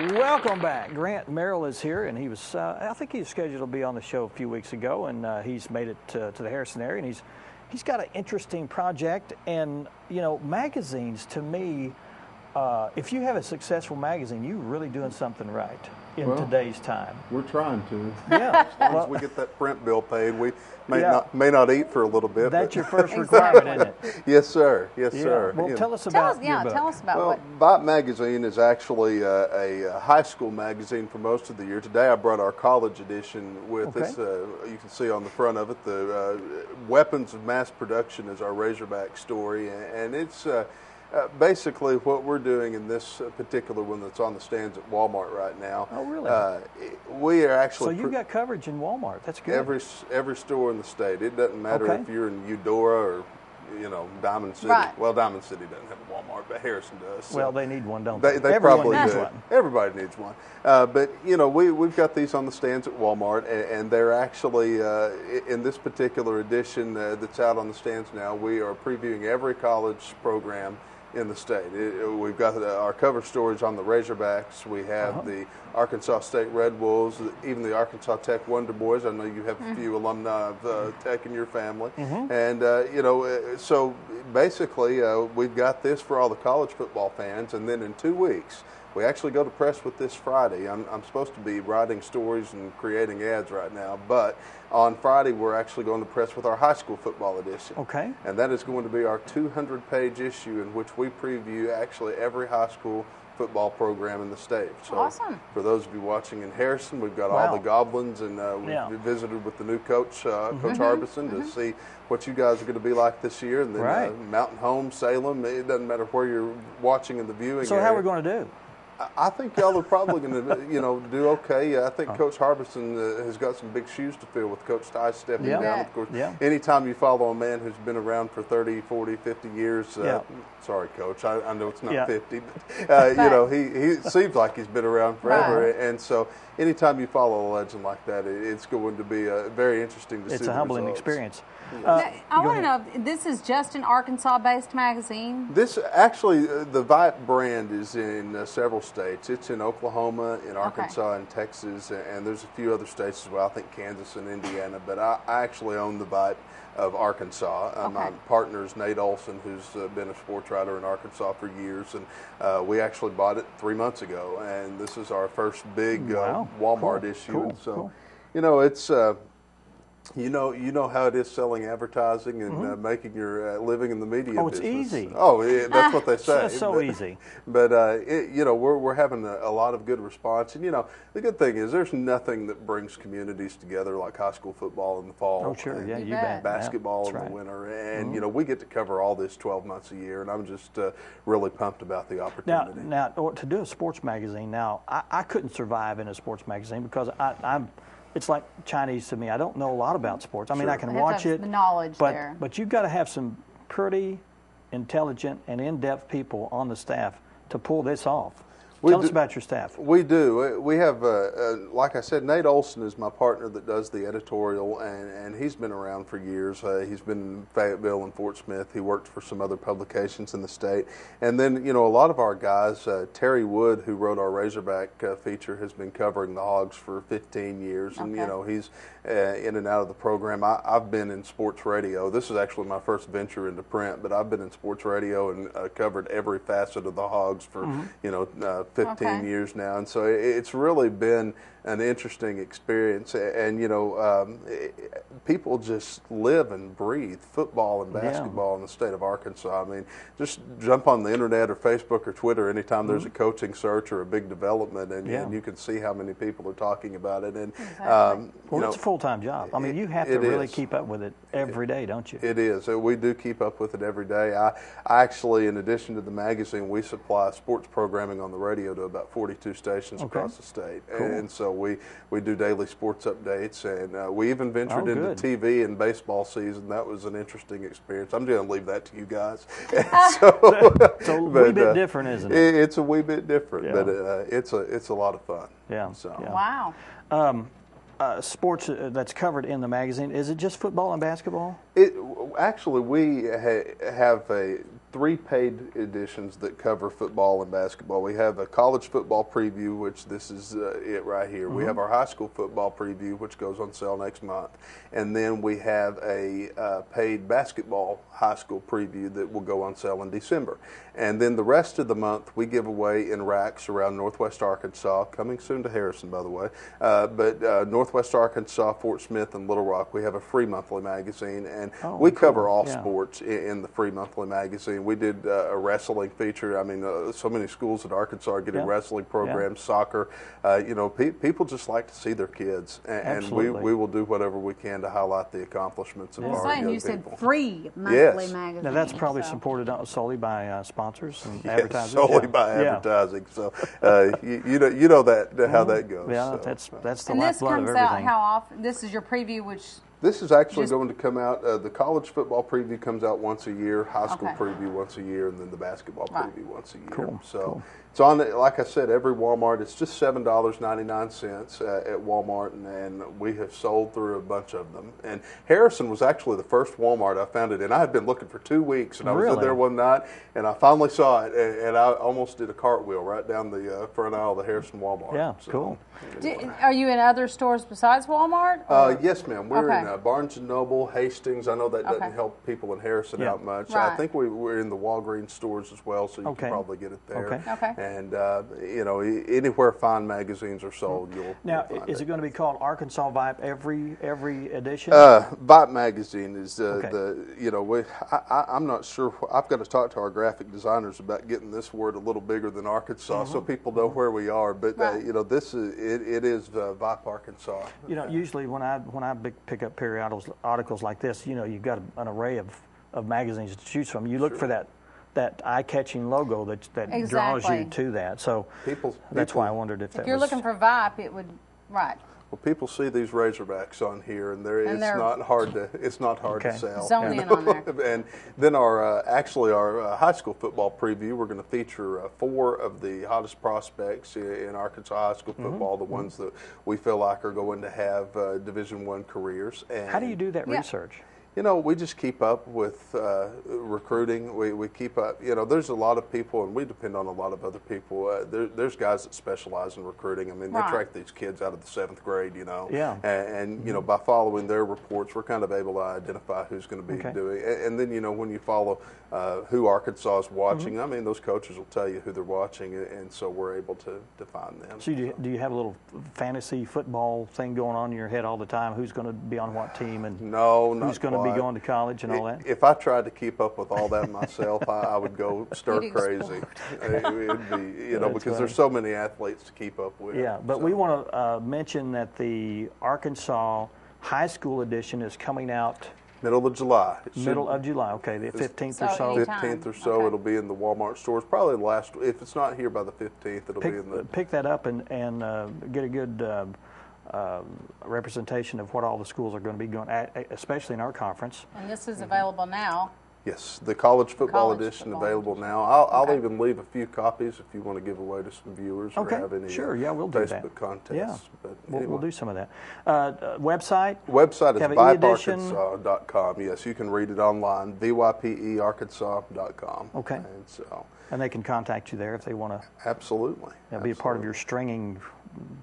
Welcome back. Grant Merrill is here, and he was, uh, I think he was scheduled to be on the show a few weeks ago, and uh, he's made it to, to the Harrison area, and he's, he's got an interesting project. And, you know, magazines to me, uh, if you have a successful magazine, you're really doing something right in Well, today's time. We're trying to. Yeah. Once well, as we get that print bill paid, we may Yeah. not may not eat for a little bit. that's but- your first requirement, isn't it? yes, sir. Yes, Yeah. sir. Well, You tell know. us Tell about us, yeah, your book. tell us about Well, what. VYPE Magazine is actually uh, a, a high school magazine for most of the year. Today I brought our college edition with Okay. us. Uh, you can see on the front of it the uh, weapons of mass production is our Razorback story, and, and it's uh, uh, basically what we're doing in this uh, particular one that's on the stands at Walmart right now. Oh, really? Uh, we are actually. So actually you pr- got coverage in Walmart. That's good. every every store in the state. It doesn't matter Okay. if you're in Eudora or you know Diamond City. Right. Well, Diamond City doesn't have a Walmart, but Harrison does. so- well, they need one, don't they, they? they Everyone probably needs do. one. Everybody needs one. Uh, but you know, we we've got these on the stands at Walmart, and, and they're actually uh, in this particular edition uh, that's out on the stands now. We are previewing every college program in the state. It- we've got uh, our cover stories on the Razorbacks. We have Uh-huh. the Arkansas State Red Wolves, even the Arkansas Tech Wonder Boys. I know you have a few alumni of uh, Tech in your family, and uh, you know, uh, so basically, uh, we've got this for all the college football fans, and then in two weeks. We actually go to press with this Friday. I'm, I'm supposed to be writing stories and creating ads right now, but on Friday we're actually going to press with our high school football edition. Okay. And that is going to be our 200 page issue in which we preview actually every high school football program in the state. So Awesome. for those of you watching in Harrison, we've got Wow. all the Goblins, and uh, we Yeah. visited with the new coach, uh, Mm-hmm. Coach Harbison, to see what you guys are going to be like this year. And then Right. uh, Mountain Home, Salem, it doesn't matter where you're watching in the viewing So how are we going to do? I- I think y'all are probably going to, you know, do okay. I Oh. think Coach Harbison uh, has got some big shoes to fill with Coach Ty stepping Yeah. down. Of course, Yeah. anytime you follow a man who's been around for 30, 40, 50 years, uh, Yeah. sorry, Coach, I, I know it's not Yeah. 50, but, uh, you know, he, he seems like he's been around forever. Right. And so anytime you follow a legend like that, it, it's going to be uh, very interesting to see It's the a humbling results. experience. Now, Uh, I want to know this is just an Arkansas-based magazine. This actually, uh, the VYPE brand is in uh, several states. It's in Oklahoma, in Arkansas, and Texas, and, and there's a few other states as well. I think Kansas and Indiana. But I, I actually own the VYPE of Arkansas. Uh, My partner is Nate Olson, who's uh, been a sports writer in Arkansas for years, and uh, we actually bought it three months ago. And this is our first big Wow. uh, Walmart Cool, issue. cool, and so, cool. you know, it's. You know, you know how it is selling advertising and uh, making your uh, living in the media. Mm-hmm. Oh, it's business. easy. Oh, yeah, that's what they say. It's so but, easy. But uh, it, you know, we're we're having a, a lot of good response, and you know, the good thing is there's nothing that brings communities together like high school football in the fall. Oh, sure. and Yeah, You bet. Yeah, Basketball that's in right. Mm-hmm. the winter, and you know we get to cover all this 12 months a year, and I'm just uh, really pumped about the opportunity. now or to do a sports magazine. Now, I, I couldn't survive in a sports magazine because I, I'm. It's like Chinese to me. I don't know a lot about sports. I mean, I can You have to watch it. the knowledge but, there. But you've got to have some pretty intelligent and in-depth people on the staff to pull this off. We Tell us about your staff. We do. We have, uh, uh, like I said, Nate Olson is my partner that does the editorial, and, and he's been around for years. Uh, he's been in Fayetteville and Fort Smith. He worked for some other publications in the state. And then, you know, a lot of our guys, uh, Terry Wood, who wrote our Razorback uh, feature, has been covering the Hogs for 15 years. And, you know, he's in and out of the program. I, I've been in sports radio. This is actually my first venture into print, but I've been in sports radio and uh, covered every facet of the Hogs for, you know, uh, 15 Okay. years now, and so it- it's really been an interesting experience. A- And you know, um, i- people just live and breathe football and Yeah. basketball in the state of Arkansas. I mean, just jump on the internet or Facebook or Twitter anytime there's a coaching search or a big development, and, Mm-hmm. Yeah. and you can see how many people are talking about it. And Exactly. um, you Well, know, it's a full-time job. I mean, you have to it really is. keep up with it every day, don't you? It is. We do keep up with it every day. I, I actually, in addition to the magazine, we supply sports programming on the radio to about 42 stations Okay. across the state. Cool. And so we, we do daily sports updates. And uh, we even ventured Oh, into good. TV and baseball season. That was an interesting experience. I'm going to leave that to you guys. so, It's a wee but, bit uh, different, isn't it? It's a wee bit different, Yeah. but uh, it's, a, it's a lot of fun. Yeah, So. yeah. Wow. Uh, sports uh, that's covered in the magazine. Is it just football and basketball? It actually we ha- have a three paid editions that cover football and basketball. We have a college football preview, which this is uh, it right here. We have our high school football preview, which goes on sale next month, and then we have a uh, paid basketball high school preview that will go on sale in December. And then the rest of the month we give away in racks around Northwest Arkansas, coming soon to Harrison, by the way. Uh, but uh, Northwest Arkansas, Fort Smith, and Little Rock, we have a free monthly magazine, and Oh, we cool. cover all Yeah. sports in, in the free monthly magazine. We did uh, a wrestling feature. I mean, uh, so many schools in Arkansas are getting Yeah. wrestling programs, soccer. Uh, you know, pe- people just like to see their kids, and, and we, we will do whatever we can to highlight the accomplishments of I our saying, young you said free monthly Yes. magazine. Now that's probably so- supported uh, solely by uh, sponsors and Yes, advertisers. solely Yeah. by Yeah. advertising. So uh, you, you know you know that how that goes. Yeah, so. that's that's the And this lifeblood of comes out how often? This is your preview, which This is actually Just- going to come out. Uh, the college football preview comes out once a year, high school Okay. preview once a year, and then the basketball Right. preview once a year. Cool, So cool. It's on. Like I said, every Walmart. It's just seven dollars ninety nine cents uh, at Walmart, and, and we have sold through a bunch of them. And Harrison was actually the first Walmart I found it in. I had been looking for two weeks, and I was in there one night, and I finally saw it, and, and I almost did a cartwheel right down the uh, front aisle of the Harrison Walmart. Yeah, So, cool. do, are you in other stores besides Walmart? uh, yes, ma'am. We're in Okay. uh, Barnes and Noble, Hastings. I know that doesn't Okay. help people in Harrison Yeah. out much. I think we, we're in the Walgreens stores as well, so you Okay. can probably get it there. Okay. Okay. And uh, you know, anywhere fine magazines are sold, you'll Now, you'll find is it going to be called Arkansas VYPE every every edition? Uh, VYPE magazine is uh, Okay. the you know we, I, I, I'm not sure. I've got to talk to our graphic designers about getting this word a little bigger than Arkansas, so people know where we are. But uh, you know, this is it, it is uh, VYPE Arkansas. you know, usually when I when I pick up periodicals articles like this, you know, you've got an array of, of magazines to choose from. You look for that that eye-catching logo that that draws you to that. So People- that's people- why I wondered if, that if you're was, looking for VYPE, it would right. Well, people see these Razorbacks on here, and there And it's they're- not hard to it's not hard Okay. to sell. Zone you in know? on there. and then our uh, actually our uh, high school football preview, we're going to feature uh, four of the hottest prospects in, in Arkansas high school Mm-hmm. football, the ones that we feel like are going to have uh, Division One careers. And How do you do that Yeah. research? You know, we just keep up with uh, recruiting. We, we keep up. You know, there's a lot of people, and we depend on a lot of other people. Uh, there, there's guys that specialize in recruiting. I mean, they Right. track these kids out of the seventh grade. You know, Yeah. And, and you know, by following their reports, we're kind of able to identify who's going to be Okay. doing. And, and then you know, when you follow uh, who Arkansas is watching, Mm-hmm. I mean, those coaches will tell you who they're watching, and, and so we're able to define them. So do you, do you have a little fantasy football thing going on in your head all the time? Who's going to be on what team and no, not who's going to be going to college and all that? If I tried to keep up with all that myself, I, I would go stir crazy. It would be, you know, That's because there's so many athletes to keep up with. Yeah, but so. we want to uh, mention that the Arkansas High School edition is coming out middle of July. It should- middle of July. Okay, the 15th So or so. anytime. 15th or so, Okay. it'll be in the Walmart stores. Probably the last. If it's not here by the 15th, it'll Pick, be in the. pick that up and, and uh, get a good uh, uh, representation of what all the schools are going to be going, at, especially in our conference. And this is available now. Yes, the college football College edition football available now. I'll, I'll Okay. even leave a few copies if you want to give away to some viewers Okay, or have any sure, uh, yeah, we'll do Facebook that. contests. Yeah, But we'll, we'll do some of that. Uh, uh, website? Website is Have an e-edition? vypearkansas.com. Yes, you can read it online, E vypearkansas.com. Okay. And so, And they can contact you there if they want to absolutely. be a part of your stringing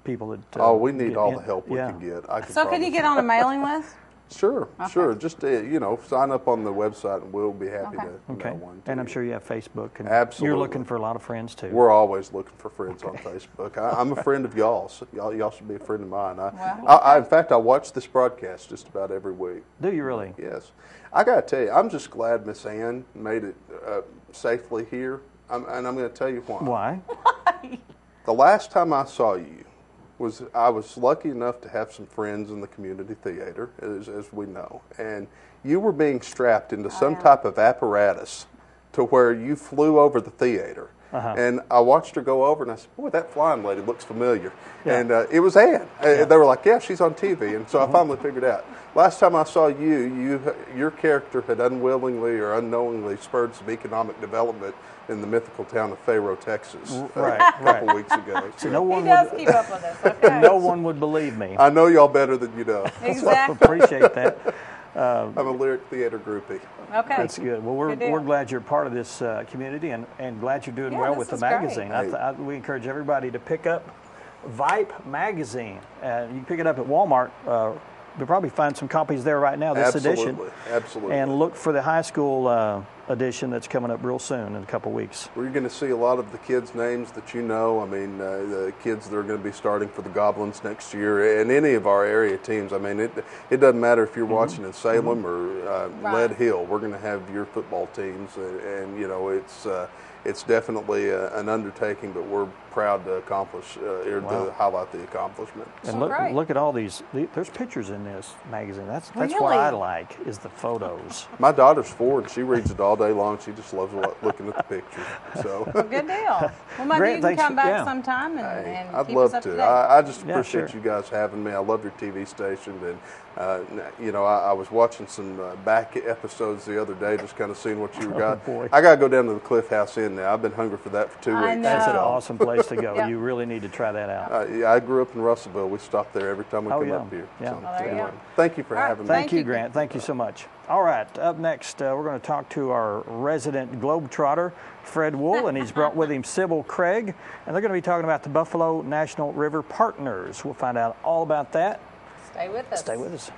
people that. Uh, Oh, we need get all in- the help we yeah. can get. I can So can you get on a mailing list? Sure, sure. Just uh, you know, sign up on the website, and we'll be happy Okay. to Okay, one. To and I'm sure you have Facebook. And Absolutely. You're looking for a lot of friends too. We're always looking for friends on Facebook. I, I'm a friend of y'all's. Y'all, y'all should be a friend of mine. I, Well, I, I, in fact, I watch this broadcast just about every week. Do you really? Yes, I got to tell you, I'm just glad Miss Ann made it uh, safely here, I'm, and I'm going to tell you why. Why? The last time I saw you was I was lucky enough to have some friends in the community theater, as, as we know, and you were being strapped into some yeah. type of apparatus to where you flew over the theater. Uh-huh. And I watched her go over, and I said, "Boy, that flying lady looks familiar." Yeah. And uh, it was Ann. Uh, They were like, "Yeah, she's on TV." And so Mm-hmm. I finally figured out. Last time I saw you, you your character had unwillingly or unknowingly spurred some economic development in the mythical town of Faro, Texas, uh, right, a couple right. weeks ago. So no one He one does would. keep up with us. Okay. No one would believe me. I know y'all better than you know. Exactly. Appreciate that. I'm a lyric theater groupie. Okay. That's good. Well, we're, Good we're glad you're part of this uh, community and, and glad you're doing Yeah, well with the magazine. I, th- I, we encourage everybody to pick up VYPE magazine. Uh, you can pick it up at Walmart. Uh, you'll probably find some copies there right now, this edition. Absolutely, absolutely. And look for the high school uh, edition that's coming up real soon in a couple weeks. We're going to see a lot of the kids' names that you know. I mean, uh, the kids that are going to be starting for the Goblins next year, and any of our area teams. I mean, it it doesn't matter if you're Mm-hmm. watching in Salem or uh, Right. Lead Hill. We're going to have your football teams, and, and you know, it's uh, it's definitely uh an undertaking, but we're proud to accomplish uh, or Wow. to highlight the accomplishment. And look, great. look at all these. There's pictures in this magazine. That's that's what I like is the photos. My daughter's four, and she reads it all day long. She just loves looking at the pictures. So. Good deal. Well, maybe Grant, you can come back yeah. sometime and, Hey, and I'd keep love us up to, to. date. I, I just Yeah, appreciate sure. you guys having me. I love your TV station, and uh, you know, I, I was watching some uh, back episodes the other day, just kind of seeing what you got. Oh, boy. I got to go down to the Cliff House Inn now. I've been hungry for that for two I weeks. know. That's an awesome place to go. Yeah. You really need to try that out. Uh, yeah, I grew up in Russellville. We stopped there every time we Oh, come yeah. up here. Yeah. So, there you anyway, thank you for All right, having me. Thank, Thank you, you. Grant. Thank you so much. All right, up next, uh, we're going to talk to our resident Globetrotter, Fred Wool, and he's brought with him Sybil Craig, and they're going to be talking about the Buffalo National River Partners. We'll find out all about that. Stay with us. Stay with us.